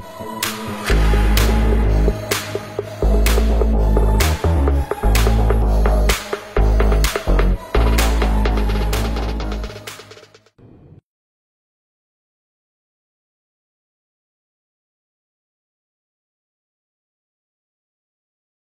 あ。